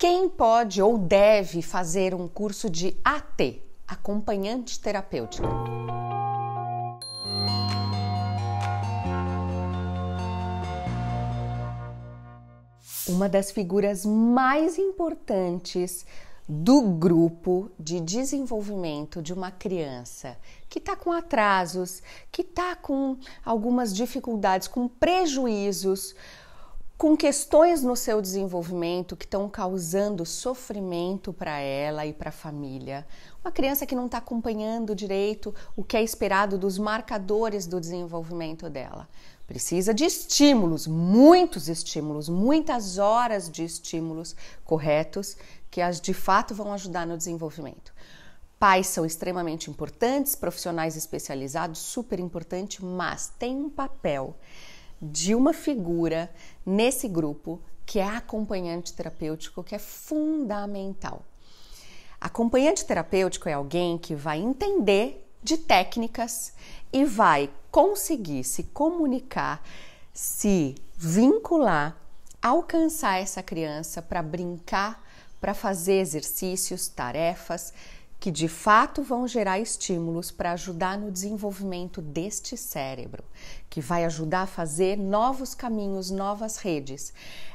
Quem pode ou deve fazer um curso de AT, acompanhante terapêutico? Uma das figuras mais importantes do grupo de desenvolvimento de uma criança que está com atrasos, que está com algumas dificuldades, com prejuízos, com questões no seu desenvolvimento que estão causando sofrimento para ela e para a família. Uma criança que não está acompanhando direito o que é esperado dos marcadores do desenvolvimento dela. Precisa de estímulos, muitos estímulos, muitas horas de estímulos corretos que as de fato vão ajudar no desenvolvimento. Pais são extremamente importantes, profissionais especializados, super importante, mas tem um papel de uma figura nesse grupo que é acompanhante terapêutico, que é fundamental. Acompanhante terapêutico é alguém que vai entender de técnicas e vai conseguir se comunicar, se vincular, alcançar essa criança para brincar para fazer exercícios, tarefas que de fato vão gerar estímulos para ajudar no desenvolvimento deste cérebro, que vai ajudar a fazer novos caminhos, novas redes.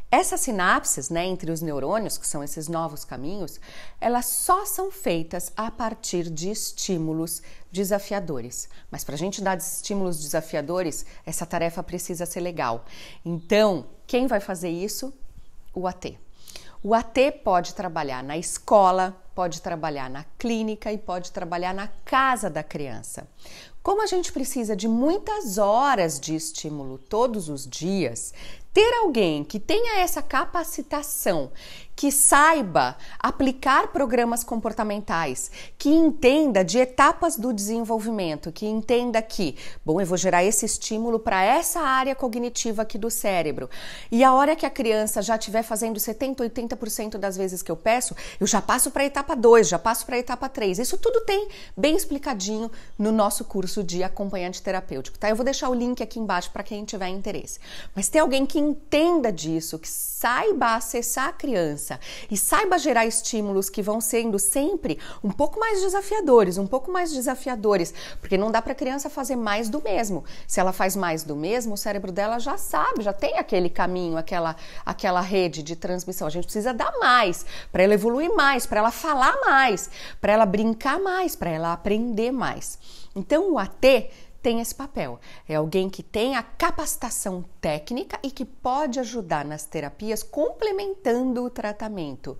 Essas sinapses, né, entre os neurônios, que são esses novos caminhos, elas só são feitas a partir de estímulos desafiadores. Mas para a gente dar estímulos desafiadores, essa tarefa precisa ser legal. Então, quem vai fazer isso? O AT. O AT pode trabalhar na escola, pode trabalhar na clínica e pode trabalhar na casa da criança. Como a gente precisa de muitas horas de estímulo todos os dias, ter alguém que tenha essa capacitação, que saiba aplicar programas comportamentais, que entenda de etapas do desenvolvimento, que entenda que, bom, eu vou gerar esse estímulo para essa área cognitiva aqui do cérebro. E a hora que a criança já estiver fazendo 70, 80% das vezes que eu peço, eu já passo para a etapa 2, já passo para a etapa 3. Isso tudo tem bem explicadinho no nosso curso de acompanhante terapêutico, tá? Eu vou deixar o link aqui embaixo para quem tiver interesse. Mas ter alguém que entenda disso, que saiba acessar a criança e saiba gerar estímulos que vão sendo sempre um pouco mais desafiadores, um pouco mais desafiadores, porque não dá para a criança fazer mais do mesmo. Se ela faz mais do mesmo, o cérebro dela já sabe, já tem aquele caminho, aquela aquela rede de transmissão. A gente precisa dar mais para ela evoluir mais, para ela falar mais, para ela brincar mais, para ela aprender mais. Então o AT tem esse papel. É alguém que tem a capacitação técnica e que pode ajudar nas terapias complementando o tratamento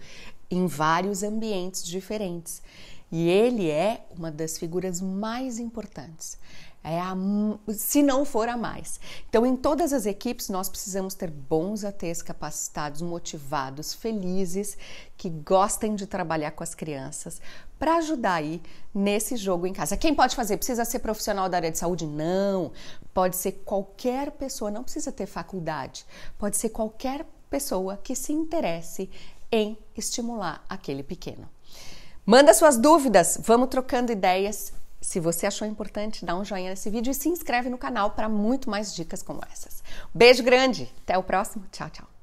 em vários ambientes diferentes. E ele é uma das figuras mais importantes é a, se não for a mais. Então, em todas as equipes, nós precisamos ter bons ATs capacitados, motivados, felizes, que gostem de trabalhar com as crianças para ajudar aí nesse jogo em casa. Quem pode fazer? Precisa ser profissional da área de saúde? Não. Pode ser qualquer pessoa, não precisa ter faculdade. Pode ser qualquer pessoa que se interesse em estimular aquele pequeno. Manda suas dúvidas, vamos trocando ideias se você achou importante, dá um joinha nesse vídeo e se inscreve no canal para muito mais dicas como essas. Beijo grande, até o próximo, tchau, tchau.